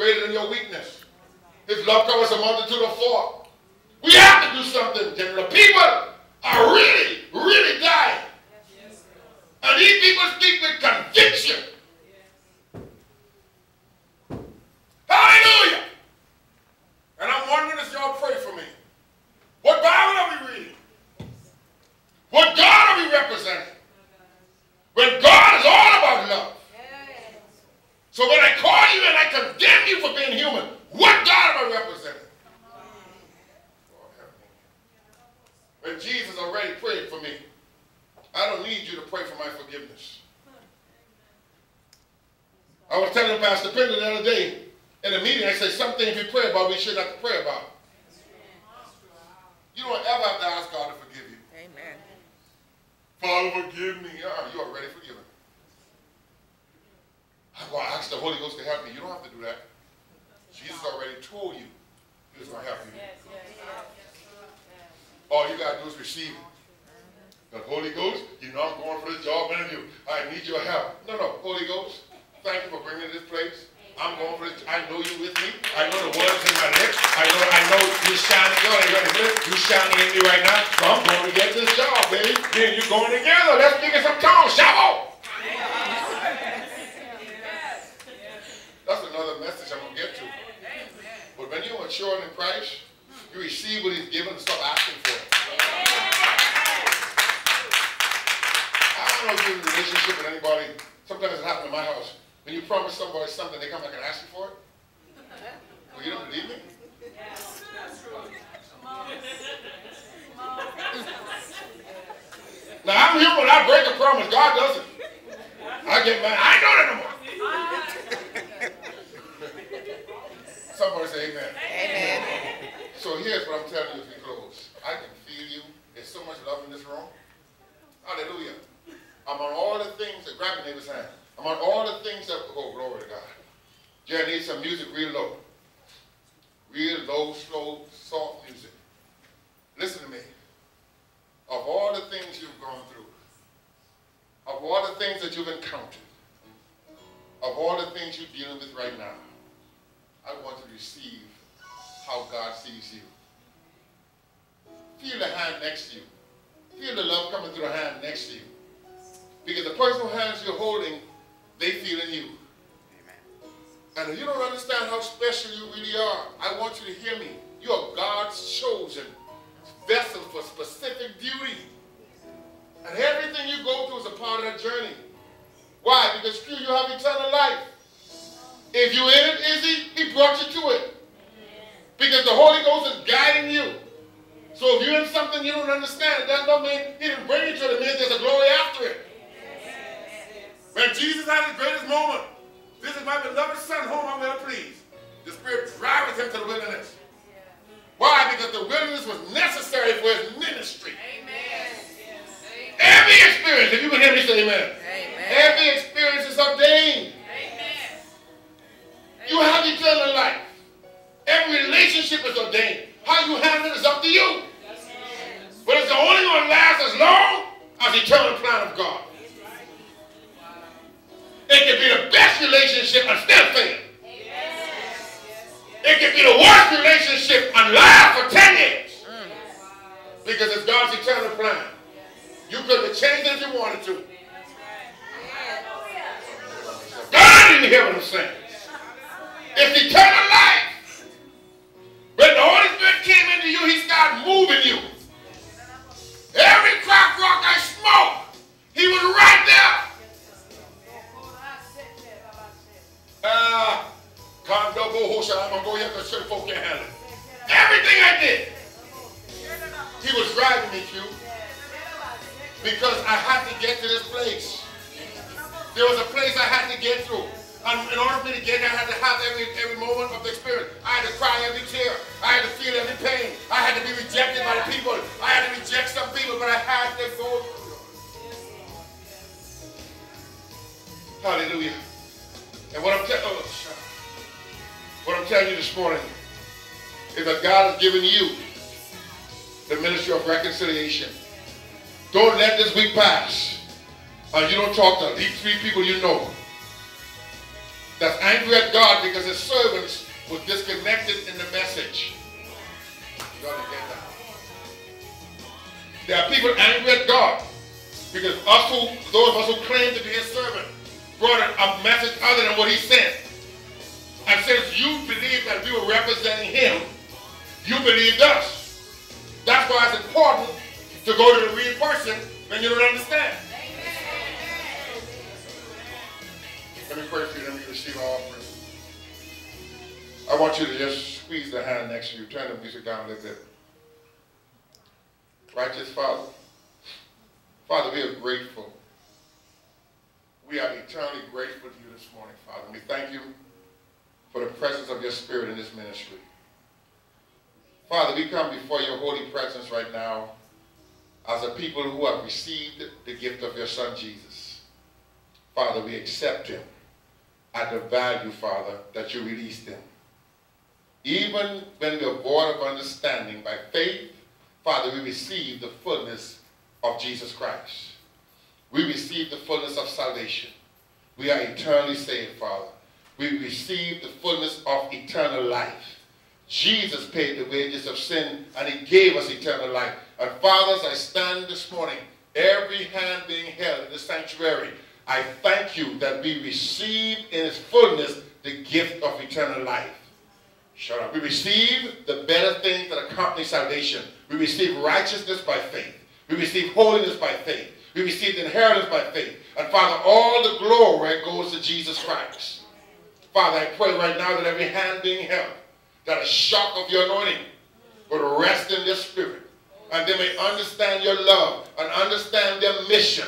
greater than your weakness. His love covers a multitude of fault. We have to do something, general. People are really, really dying. And these people speak with conviction. Hallelujah. And I'm wondering if y'all pray for me. What Bible are we reading? What God are we representing? When God is all about love. So when I call you and I condemn you for being human, what God am I representing? When Jesus already prayed for me, I don't need you to pray for my forgiveness. I was telling Pastor Pender the other day in a meeting, I said, some things we pray about we should not pray about. You don't ever have to ask God to forgive you. Amen. Father, forgive me. Ah, you're already forgiven. I'm going to ask the Holy Ghost to help me. You don't have to do that. Jesus already told you he was going to help you. All you got to do is receive it. The Holy Ghost, you know I'm going for the job interview. I need your help. No, no, Holy Ghost, thank you for bringing this place. I'm going for this. I know you with me. I know the words in my lips. I know I know you're shining. You know, you shining in me right now. So I'm going to get this job, baby. Me and you going together. Let's speak it some tongues. Shout out. That's another message I'm going to get to. But when you're mature in Christ, you receive what he's given and stop asking for it. I don't know if you're in a relationship with anybody. Sometimes it happens in my house. When you promise somebody something, they come back and ask you for it. Well, you don't believe me? Now I'm human. I break a promise. God doesn't. I get mad. I ain't doing it no more. Somebody say amen. Amen. So here's what I'm telling you as we close. I can feel you. There's so much love in this room. Hallelujah. I'm on all the things that grab your neighbor's hand. I'm on all the things that oh glory to God. Yeah, I need some music real low. Real low, slow, soft music. Listen to me. Of all the things you've gone through, of all the things that you've encountered, of all the things you're dealing with right now, I want to receive how God sees you. Feel the hand next to you. Feel the love coming through the hand next to you. Because the personal hands you're holding, they feel in you. Amen. And if you don't understand how special you really are, I want you to hear me. You are God's chosen vessel for specific duty. And everything you go through is a part of that journey. Why? Because through you have eternal life. If you're in it, is he? He brought you to it. Because the Holy Ghost is guiding you. So if you're in something you don't understand, that don't mean he didn't bring you to it. It means there's a glory after it. When Jesus had his greatest moment, this is my beloved son whom I'm well pleased. The Spirit drives him to the wilderness. Why? Because the wilderness was necessary for his ministry. Every experience, if you can hear me say amen. Amen. Every experience is ordained. Amen. You have eternal life. Every relationship is ordained. How you handle it is up to you. But it's only going to last as long as the eternal plan of God. It can be the best relationship and still fail. It can be the worst relationship and last for 10 years. Because it's God's eternal plan. You could have changed it if you wanted to. God didn't hear what I'm saying. It's eternal life. When the Holy Spirit came into you, he started moving you. Bohosha, I'm to go here because certain folk can't handle it. Everything I did, he was driving me to because I had to get to this place. There was a place I had to get through. And in order for me to get there, I had to have every, every moment of the experience. I had to cry every tear. I had to feel every pain. I had to be rejected by the people. I had to reject some people, but I had to go. Hallelujah. And what I'm telling what I'm telling you this morning is that God has given you the ministry of reconciliation. Don't let this week pass and you don't talk to these three people you know. that's angry at God because his servants were disconnected in the message. You gotta get that. There are people angry at God because us who, those of us who claim to be his servant, brought a message other than what he sent. And since you believe that we were representing him, you believed us. That's why it's important to go to the real person when you don't understand. Let me pray for you, let me receive our offering. I want you to just squeeze the hand next to you. Turn the music down a little bit. Righteous Father, Father, we are grateful. We are eternally grateful to you this morning, Father. We thank you for the presence of your Spirit in this ministry. Father, we come before your holy presence right now as a people who have received the gift of your Son, Jesus. Father, we accept him at the value, Father, that you released him. Even when we are void of understanding, by faith, Father, we receive the fullness of Jesus Christ. We receive the fullness of salvation. We are eternally saved, Father. We receive the fullness of eternal life. Jesus paid the wages of sin and he gave us eternal life. And fathers, I stand this morning, every hand being held in the sanctuary, I thank you that we receive in its fullness the gift of eternal life. Shut up. We receive the better things that accompany salvation. We receive righteousness by faith. We receive holiness by faith. We receive inheritance by faith. And Father, all the glory goes to Jesus Christ. Father, I pray right now that every hand being held, that a shock of your anointing would rest in their spirit. And they may understand your love and understand their mission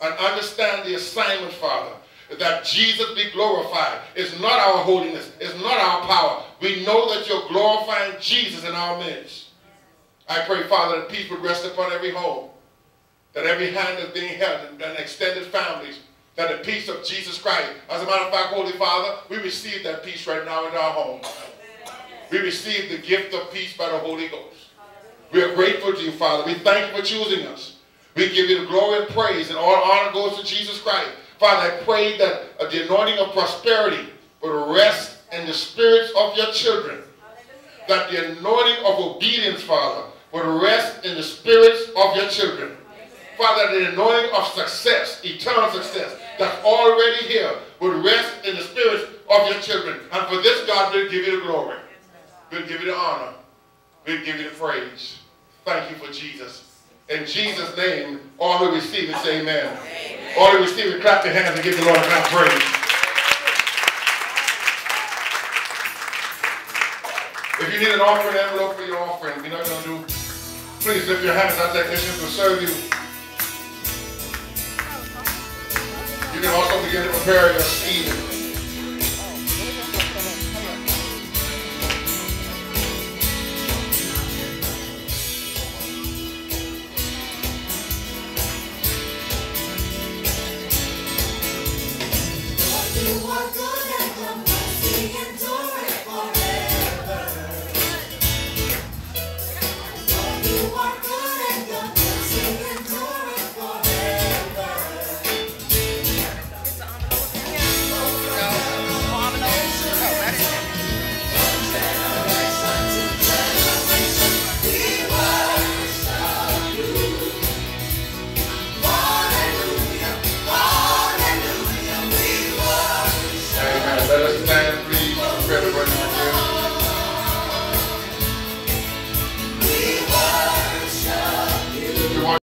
and understand the assignment, Father, that Jesus be glorified. It's not our holiness. It's not our power. We know that you're glorifying Jesus in our midst. I pray, Father, that peace would rest upon every home, that every hand is being held and, extended families, that the peace of Jesus Christ, as a matter of fact, Holy Father, we receive that peace right now in our home. We receive the gift of peace by the Holy Ghost. We are grateful to you, Father. We thank you for choosing us. We give you the glory and praise, and all honor goes to Jesus Christ. Father, I pray that uh, the anointing of prosperity would rest in the spirits of your children. That the anointing of obedience, Father, would rest in the spirits of your children. Father, the anointing of success, eternal success, that's already here, would rest in the spirits of your children. And for this, God, we'll give you the glory. We'll give you the honor. We'll give you the praise. Thank you for Jesus. In Jesus' name, all who receive it say amen. amen. All who receive it, clap your hands and give the Lord a clap praise. If you need an offering envelope for your offering, you know what you're going to do? Please lift your hands. Our technicians will serve you. You can also begin to prepare your seed.